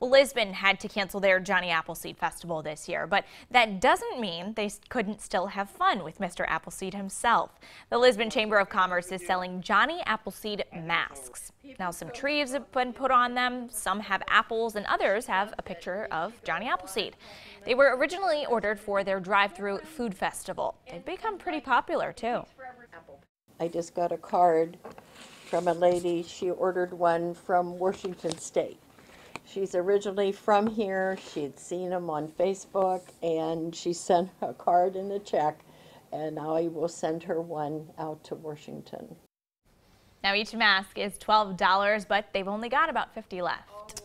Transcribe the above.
Lisbon had to cancel their Johnny Appleseed Festival this year, but that doesn't mean they couldn't still have fun with Mr. Appleseed himself. The Lisbon Chamber of Commerce is selling Johnny Appleseed masks. Now, some trees have been put on them, some have apples, and others have a picture of Johnny Appleseed. They were originally ordered for their drive-through food festival. They've become pretty popular, too. I just got a card from a lady. She ordered one from Washington State. She's originally from here. She'd seen him on Facebook and she sent a card and a check. And now I will send her one out to Washington. Now each mask is $12, but they've only got about 50 left.